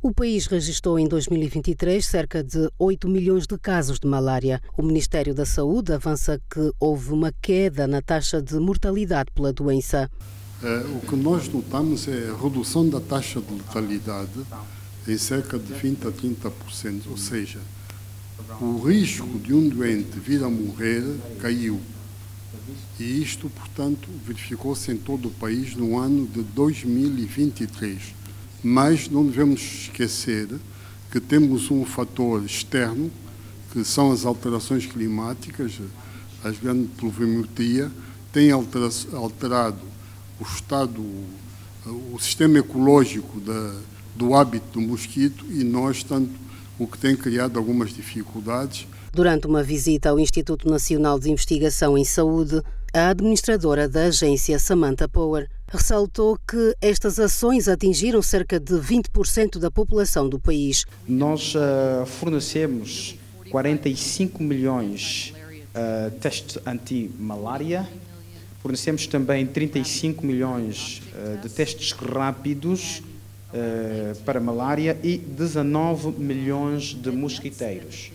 O país registrou em 2023 cerca de 8 milhões de casos de malária. O Ministério da Saúde avança que houve uma queda na taxa de mortalidade pela doença. É, o que nós notamos é a redução da taxa de letalidade em cerca de 20 a 30%, ou seja, o risco de um doente vir a morrer caiu. E isto, portanto, verificou-se em todo o país no ano de 2023. Mas não devemos esquecer que temos um fator externo, que são as alterações climáticas, a grande pluviometria, tem alterado o estado, o sistema ecológico da, do hábito do mosquito e nós, tanto, o que tem criado algumas dificuldades. Durante uma visita ao Instituto Nacional de Investigação em Saúde, a administradora da agência, Samantha Power, ressaltou que estas ações atingiram cerca de 20% da população do país. Nós uh, fornecemos 45 milhões uh, testes anti-malária, fornecemos também 35 milhões uh, de testes rápidos para malária e 19 milhões de mosquiteiros.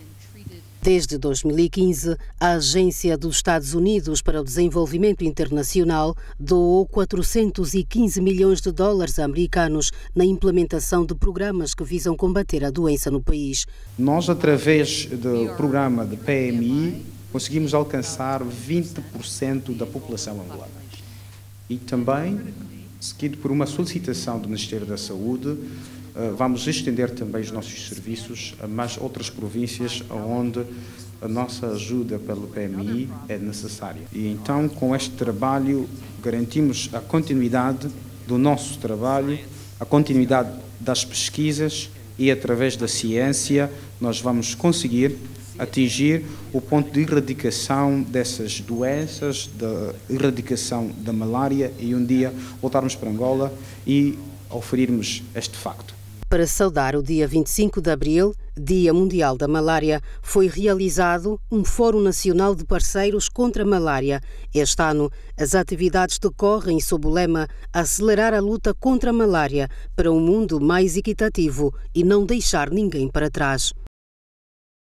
Desde 2015, a Agência dos Estados Unidos para o Desenvolvimento Internacional doou 415 milhões de dólares americanos na implementação de programas que visam combater a doença no país. Nós, através do programa de PMI, conseguimos alcançar 20% da população angolana. E também, seguido por uma solicitação do Ministério da Saúde, vamos estender também os nossos serviços a mais outras províncias onde a nossa ajuda pelo PMI é necessária. E então, com este trabalho, garantimos a continuidade do nosso trabalho, a continuidade das pesquisas e, através da ciência, nós vamos conseguir atingir o ponto de erradicação dessas doenças, da erradicação da malária e um dia voltarmos para Angola e oferirmos este facto. Para saudar o dia 25 de abril, Dia Mundial da Malária, foi realizado um Fórum Nacional de Parceiros contra a Malária. Este ano, as atividades decorrem sob o lema Acelerar a luta contra a malária para um mundo mais equitativo e não deixar ninguém para trás.